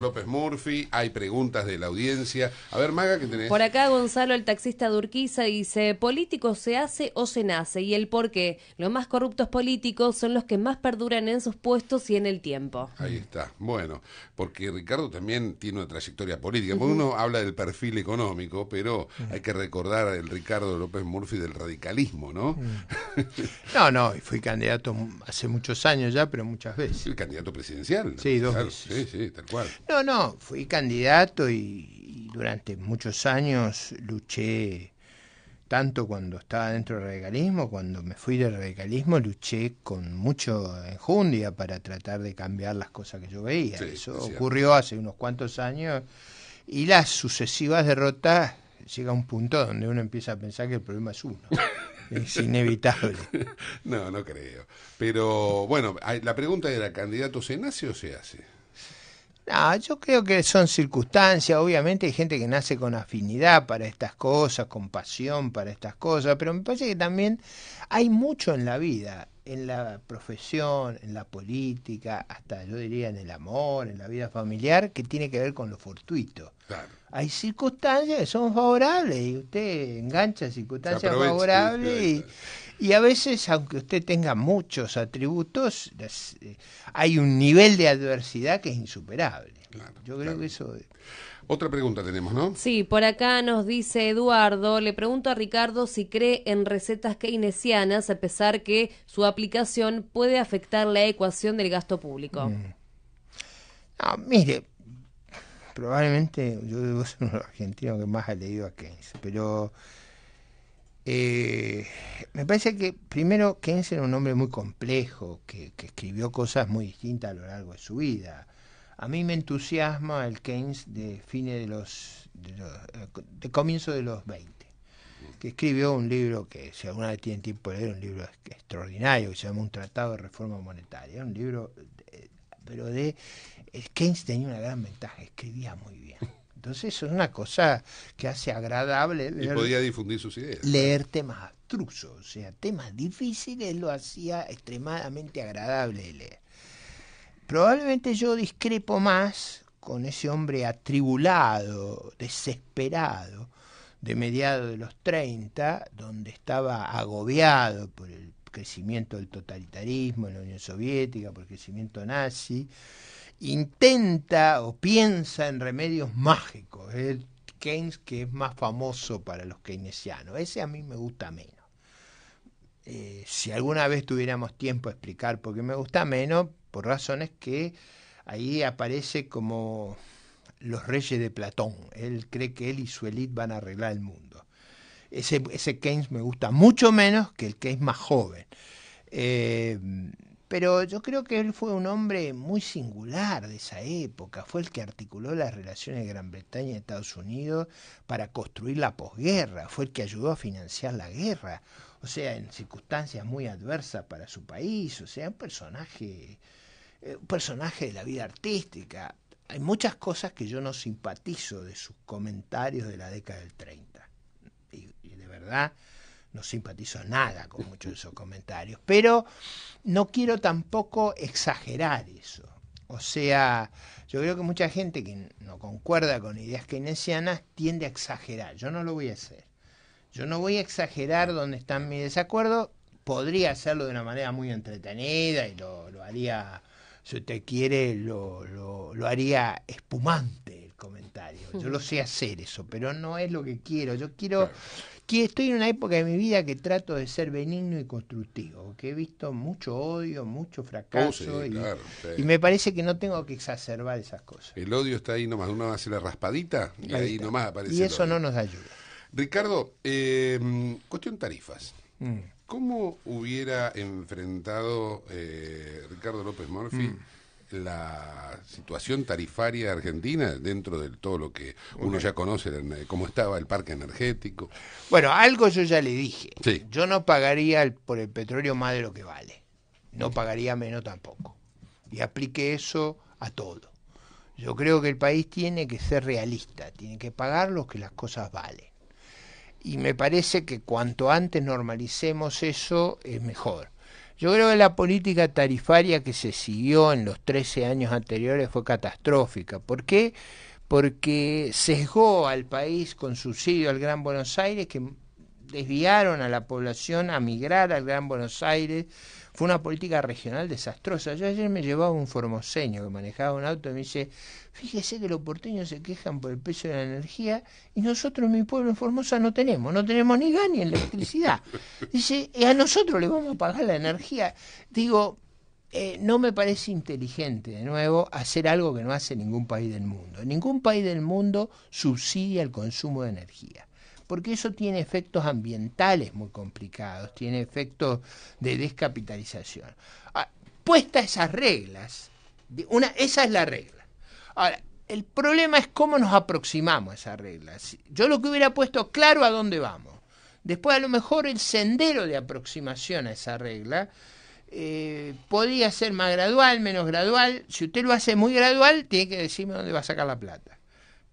López Murphy, hay preguntas de la audiencia. A ver, Maga, ¿qué tenés? Por acá Gonzalo, el taxista de Urquiza, dice, político se hace o se nace, y el por qué. Los más corruptos políticos son los que más perduran en sus puestos y en el tiempo. Ahí está. Bueno, porque Ricardo también tiene una trayectoria política. Porque uno habla del perfil económico, pero hay que recordar el Ricardo López Murphy del radicalismo, ¿no? No, no, fui candidato hace muchos años ya, pero muchas veces. El candidato presidencial. Sí, dos Claro, veces. Sí, sí, tal cual. No, no, fui candidato y, y durante muchos años luché, tanto cuando estaba dentro del radicalismo, cuando me fui del radicalismo, luché con mucho enjundia para tratar de cambiar las cosas que yo veía. Sí, Eso ocurrió hace unos cuantos años y las sucesivas derrotas llega a un punto donde uno empieza a pensar que el problema es uno. es inevitable. No, no creo. Pero bueno, la pregunta era, ¿candidato se nace o se hace? No, yo creo que son circunstancias, obviamente hay gente que nace con afinidad para estas cosas, con pasión para estas cosas, pero me parece que también hay mucho en la vida, en la profesión, en la política, hasta yo diría en el amor, en la vida familiar, que tiene que ver con lo fortuito. Claro. Hay circunstancias que son favorables y usted engancha circunstancias favorables y. y a veces, aunque usted tenga muchos atributos, las, eh, hay un nivel de adversidad que es insuperable. Claro, Yo creo claro. que eso... Otra pregunta tenemos, ¿no? Sí, por acá nos dice Eduardo, le pregunto a Ricardo si cree en recetas keynesianas, a pesar que su aplicación puede afectar la ecuación del gasto público. No, mire, probablemente yo debo ser uno de los argentinos que más ha leído a Keynes, pero eh, me parece que primero Keynes era un hombre muy complejo, que, escribió cosas muy distintas a lo largo de su vida. A mí me entusiasma el Keynes de fines de los, de, los, de comienzo de los 20, que escribió un libro que, si alguna vez tienen tiempo de leer, un libro extraordinario que se llama Un Tratado de Reforma Monetaria, un libro, eh, pero de Keynes tenía una gran ventaja, escribía muy bien. Entonces eso es una cosa que hace agradable Y leer, podía difundir sus ideas. leer temas abstrusos, o sea, temas difíciles lo hacía extremadamente agradable de leer. Probablemente yo discrepo más con ese hombre atribulado, desesperado, de mediados de los 30, donde estaba agobiado por el crecimiento del totalitarismo en la Unión Soviética, por el crecimiento nazi, intenta o piensa en remedios mágicos. Es el Keynes que es más famoso para los keynesianos. Ese a mí me gusta menos. Eh, si alguna vez tuviéramos tiempo a explicar por qué me gusta menos, por razones que ahí aparece como los reyes de Platón. Él cree que él y su élite van a arreglar el mundo. Ese, ese Keynes me gusta mucho menos que el Keynes más joven. Eh, pero yo creo que él fue un hombre muy singular de esa época. Fue el que articuló las relaciones de Gran Bretaña y Estados Unidos para construir la posguerra. Fue el que ayudó a financiar la guerra. O sea, en circunstancias muy adversas para su país. O sea, un personaje, eh, un personaje de la vida artística. Hay muchas cosas que yo no simpatizo de sus comentarios de la década del 30. Y, y de verdad no simpatizo nada con muchos de esos comentarios, pero no quiero tampoco exagerar eso. O sea, yo creo que mucha gente que no concuerda con ideas keynesianas tiende a exagerar. Yo no lo voy a hacer. Yo no voy a exagerar donde están mis desacuerdos. Podría hacerlo de una manera muy entretenida y lo, lo haría, si usted quiere, lo, lo, lo haría espumante comentario. Yo lo sé hacer eso, pero no es lo que quiero. Yo quiero Claro. que estoy en una época de mi vida que trato de ser benigno y constructivo, que he visto mucho odio, mucho fracaso Oh, sí, y, claro, sí. y me parece que no tengo que exacerbar esas cosas. El odio está ahí nomás, uno hace la raspadita y ahí, nomás aparece y el eso odio. no nos ayuda. Ricardo, eh, cuestión tarifas. Mm. ¿Cómo hubiera enfrentado eh, Ricardo López Murphy la situación tarifaria argentina dentro de todo lo que uno ya conoce, el- cómo estaba el parque energético? Bueno, algo yo ya le dije. Sí. Yo no pagaría el- por el petróleo más de lo que vale. No pagaría menos tampoco. Y aplique eso a todo. Yo creo que el país tiene que ser realista, tiene que pagar lo que las cosas valen. Y me parece que cuanto antes normalicemos eso es mejor. Yo creo que la política tarifaria que se siguió en los 13 años anteriores fue catastrófica. ¿Por qué? Porque sesgó al país con subsidio al Gran Buenos Aires, que desviaron a la población a migrar al Gran Buenos Aires. Fue una política regional desastrosa. Yo ayer me llevaba un formoseño que manejaba un auto y me dice, fíjese que los porteños se quejan por el precio de la energía y nosotros en mi pueblo en Formosa no tenemos, no tenemos ni gas ni electricidad. Dice, y a nosotros le vamos a pagar la energía. Digo, eh, no me parece inteligente, de nuevo, hacer algo que no hace ningún país del mundo. Ningún país del mundo subsidia el consumo de energía porque eso tiene efectos ambientales muy complicados, tiene efectos de descapitalización. Ah, puesta esas reglas, una, esa es la regla. Ahora, el problema es cómo nos aproximamos a esas reglas. Yo lo que hubiera puesto claro a dónde vamos. Después a lo mejor el sendero de aproximación a esa regla eh, podría ser más gradual, menos gradual. Si usted lo hace muy gradual, tiene que decirme dónde va a sacar la plata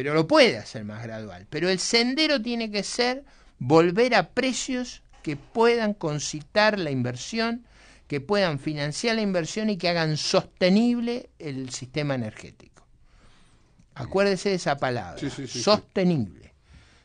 pero lo puede hacer más gradual. Pero el sendero tiene que ser volver a precios que puedan concitar la inversión, que puedan financiar la inversión y que hagan sostenible el sistema energético. Acuérdese de esa palabra, sostenible.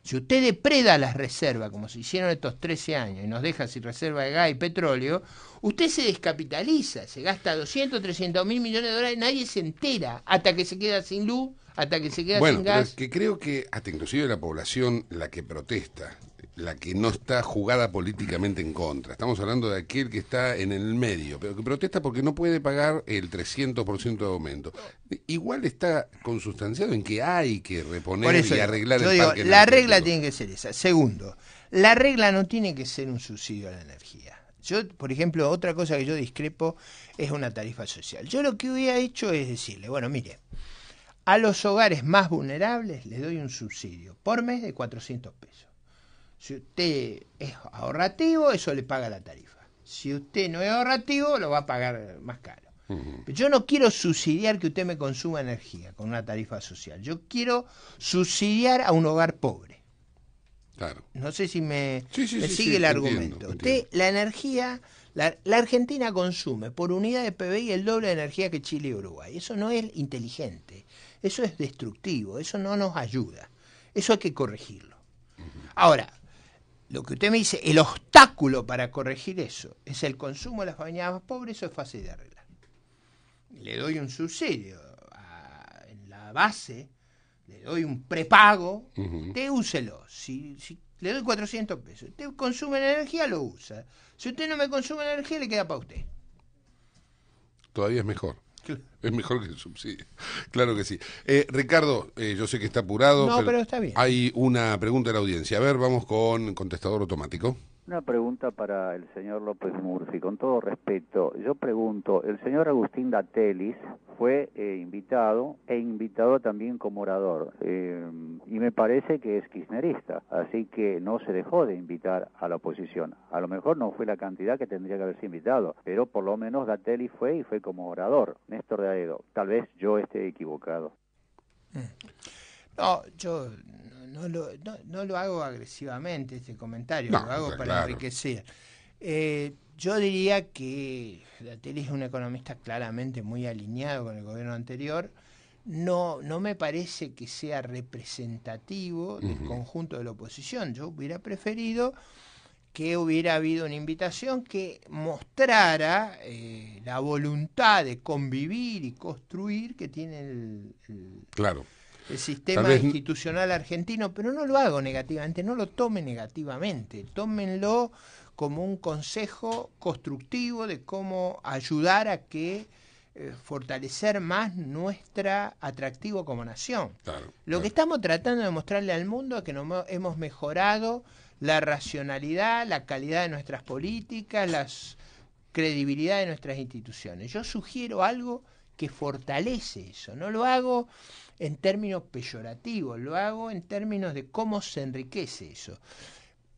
Si usted depreda las reservas, como se hicieron estos 13 años, y nos deja sin reserva de gas y petróleo, usted se descapitaliza, se gasta 200, 300 mil millones de dólares, nadie se entera hasta que se queda sin luz hasta que se queda bueno, sin gas. que creo que hasta inclusive la población, la que protesta, la que no está jugada políticamente en contra. Estamos hablando de aquel que está en el medio, pero que protesta porque no puede pagar el 300% de aumento. Igual está consustanciado en que hay que reponer y arreglar el digo, La regla tiene que ser esa. Segundo, la regla no tiene que ser un subsidio a la energía. Yo, por ejemplo, otra cosa que yo discrepo es una tarifa social. Yo lo que hubiera hecho es decirle, bueno, mire, a los hogares más vulnerables les doy un subsidio por mes de 400 pesos. Si usted es ahorrativo, eso le paga la tarifa. Si usted no es ahorrativo, lo va a pagar más caro. Yo no quiero subsidiar que usted me consuma energía con una tarifa social. Yo quiero subsidiar a un hogar pobre. Claro. No sé si me, sigue el argumento. usted, la energía, la, la, Argentina consume por unidad de PBI el doble de energía que Chile y Uruguay. Eso no es inteligente. Eso es destructivo, eso no nos ayuda. Eso hay que corregirlo. Ahora, lo que usted me dice, el obstáculo para corregir eso es el consumo de las familias más pobres, eso es fácil de arreglar. Le doy un subsidio en la base, le doy un prepago, usted úselo. Si, si le doy 400 pesos, usted consume energía, lo usa. Si usted no me consume energía, le queda para usted. Todavía es mejor. Es mejor que el subsidio. Claro que sí. Eh, Ricardo, eh, yo sé que está apurado. No, pero, está bien. Hay una pregunta de la audiencia. A ver, vamos con contestador automático. Una pregunta para el señor López Murphy, con todo respeto. Yo pregunto, el señor Agustín Datelis fue eh, invitado e invitado también como orador, eh, y me parece que es kirchnerista, así que no se dejó de invitar a la oposición. A lo mejor no fue la cantidad que tendría que haberse invitado, pero por lo menos Datelis fue y fue como orador, Néstor de Aedo. Tal vez yo esté equivocado. Mm. No, yo no lo, no, lo hago agresivamente este comentario, lo hago para enriquecer. Eh, yo diría que Datelli es un economista claramente muy alineado con el gobierno anterior. No, no me parece que sea representativo del conjunto de la oposición. Yo hubiera preferido que hubiera habido una invitación que mostrara eh, la voluntad de convivir y construir que tiene el, claro el sistema institucional argentino, pero no lo hago negativamente, no lo tome negativamente, tómenlo como un consejo constructivo de cómo ayudar a que eh, fortalecer más nuestra atractivo como nación. lo que estamos tratando de mostrarle al mundo es que hemos mejorado la racionalidad, la calidad de nuestras políticas, la credibilidad de nuestras instituciones. Yo sugiero algo que fortalece eso, no lo hago en términos peyorativos, lo hago en términos de cómo se enriquece eso.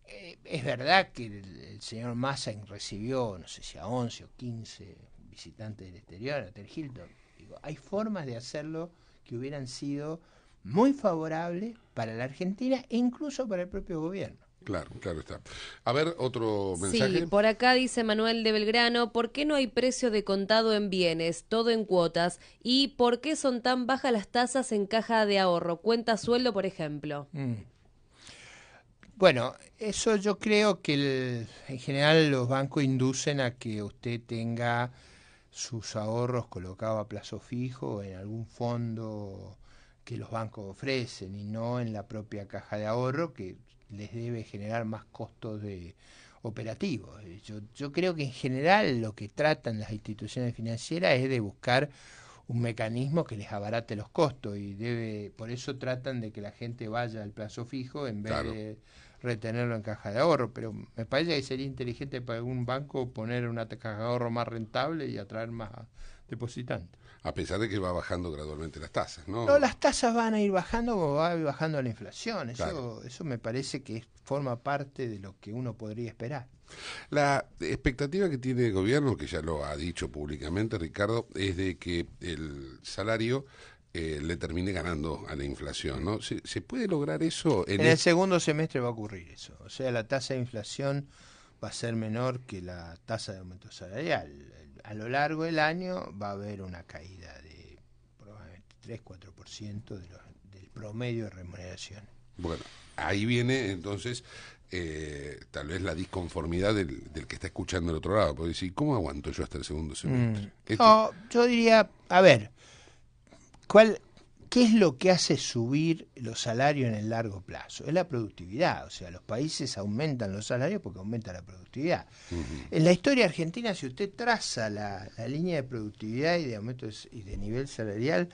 Eh, es verdad que el, señor Massa recibió, no sé si a 11 o 15 visitantes del exterior, a Ter Hilton. Digo, hay formas de hacerlo que hubieran sido muy favorables para la Argentina e incluso para el propio gobierno. Claro, claro está. A ver, otro mensaje. Sí, por acá dice Manuel de Belgrano, ¿por qué no hay precio de contado en bienes, todo en cuotas? ¿Y por qué son tan bajas las tasas en caja de ahorro? Cuenta sueldo, por ejemplo. Mm. Bueno, eso yo creo que en general los bancos inducen a que usted tenga sus ahorros colocados a plazo fijo en algún fondo que los bancos ofrecen y no en la propia caja de ahorro que les debe generar más costos de operativos. Yo, yo creo que en general lo que tratan las instituciones financieras es de buscar un mecanismo que les abarate los costos y debe por eso tratan de que la gente vaya al plazo fijo en vez de retenerlo en caja de ahorro, pero me parece que sería inteligente para algún banco poner una caja de ahorro más rentable y atraer más depositantes. A pesar de que va bajando gradualmente las tasas, ¿no? No, las tasas van a ir bajando como va a ir bajando la inflación. Eso, eso me parece que forma parte de lo que uno podría esperar. La expectativa que tiene el gobierno, que ya lo ha dicho públicamente Ricardo, es de que el salario eh, le termine ganando a la inflación, ¿no? ¿Se, puede lograr eso? En, el segundo semestre va a ocurrir eso. O sea, la tasa de inflación va a ser menor que la tasa de aumento salarial. A lo largo del año va a haber una caída de probablemente 3-4% de del promedio de remuneración. Bueno, ahí viene entonces eh, tal vez la disconformidad del, que está escuchando el otro lado. Porque decir, ¿cómo aguanto yo hasta el segundo semestre? Mm. No, yo diría, a ver, ¿Cuál, ¿Qué es lo que hace subir los salarios en el largo plazo? Es la productividad, o sea, los países aumentan los salarios porque aumenta la productividad. En la historia argentina, si usted traza la, línea de productividad y de aumento y de nivel salarial,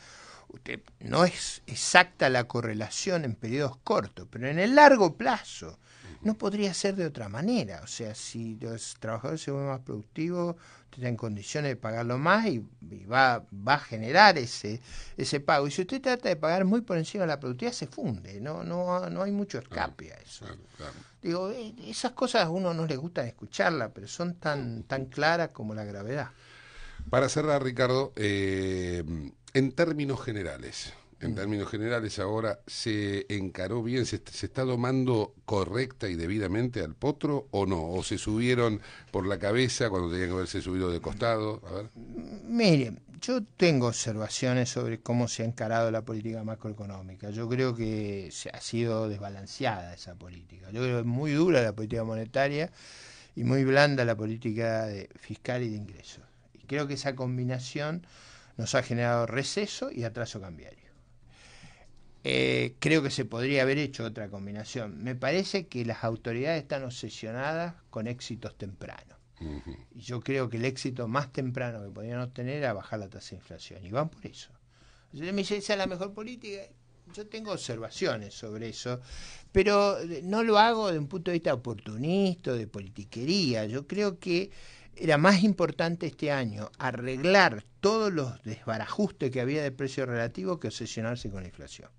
usted no es exacta la correlación en periodos cortos, pero en el largo plazo no podría ser de otra manera. O sea, si los trabajadores se vuelven más productivos, usted está en condiciones de pagarlo más y, va, va a generar ese, ese pago. Y si usted trata de pagar muy por encima de la productividad, se funde. No, no, no hay mucho escape a eso. Digo, eh, esas cosas a uno no le gusta escucharlas, pero son tan, tan claras como la gravedad. Para cerrar, Ricardo, eh, en términos generales, en mm. términos generales ahora, ¿se encaró bien, se, está domando correcta y debidamente al potro o no? ¿O se subieron por la cabeza cuando tenían que haberse subido de costado? A ver. Mire, yo tengo observaciones sobre cómo se ha encarado la política macroeconómica. Yo creo que se ha sido desbalanceada esa política. Yo creo que es muy dura la política monetaria y muy blanda la política de fiscal y de ingresos. Y creo que esa combinación nos ha generado receso y atraso cambiario. Eh, creo que se podría haber hecho otra combinación. Me parece que las autoridades están obsesionadas con éxitos tempranos. Y yo creo que el éxito más temprano que podrían obtener era bajar la tasa de inflación. Y van por eso. Entonces me dice, esa es la mejor política. Yo tengo observaciones sobre eso, pero no lo hago de un punto de vista oportunista, de politiquería. Yo creo que era más importante este año arreglar todos los desbarajustes que había de precio relativo que obsesionarse con la inflación.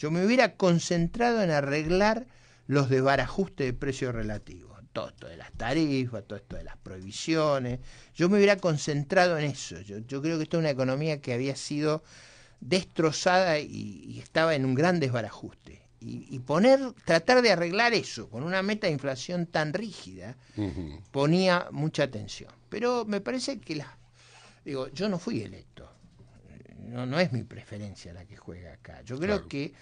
Yo me hubiera concentrado en arreglar los desbarajustes de precios relativos. Todo esto de las tarifas, todo esto de las prohibiciones. Yo me hubiera concentrado en eso. Yo, creo que esto es una economía que había sido destrozada y, estaba en un gran desbarajuste. Y, poner, tratar de arreglar eso con una meta de inflación tan rígida, ponía mucha atención. Pero me parece que la, digo, yo no fui electo no, no es mi preferencia la que juega acá. Yo creo que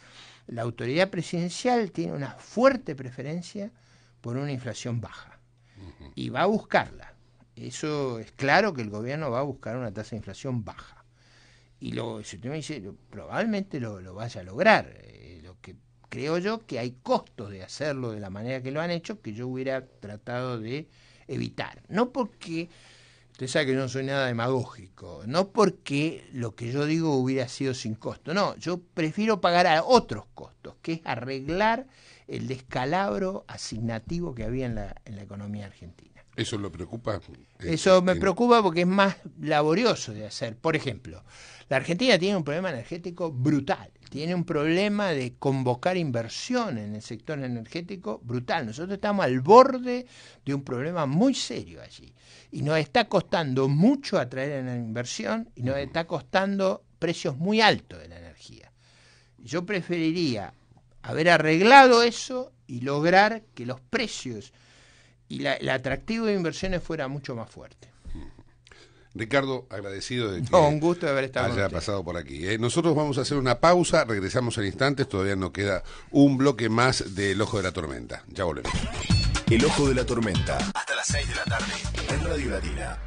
la autoridad presidencial tiene una fuerte preferencia por una inflación baja y va a buscarla. Eso es claro que el gobierno va a buscar una tasa de inflación baja. Y lo, si usted me dice, probablemente lo, lo vaya a lograr. Eh, lo que creo yo que hay costos de hacerlo de la manera que lo han hecho que yo hubiera tratado de evitar. No porque Usted sabe que yo no soy nada demagógico, no porque lo que yo digo hubiera sido sin costo, no, yo prefiero pagar a otros costos, que es arreglar el descalabro asignativo que había en la, en la economía argentina. ¿Eso lo preocupa? Eso me preocupa porque es más laborioso de hacer. Por ejemplo, la Argentina tiene un problema energético brutal tiene un problema de convocar inversión en el sector energético brutal. Nosotros estamos al borde de un problema muy serio allí. Y nos está costando mucho atraer la inversión y nos está costando precios muy altos de la energía. Yo preferiría haber arreglado eso y lograr que los precios y la, el atractivo de inversiones fuera mucho más fuerte. Ricardo, agradecido de que No, un gusto de haber estado haya pasado por aquí. ¿eh? Nosotros vamos a hacer una pausa, regresamos en instantes, todavía nos queda un bloque más del Ojo de la Tormenta. Ya volvemos. El Ojo de la Tormenta. Hasta las 6 de la tarde. En Radio Latina.